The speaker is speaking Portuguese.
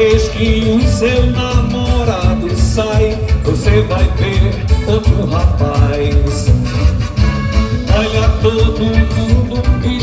vez que o seu namorado sai Você vai ver outro rapaz. Olha todo mundo que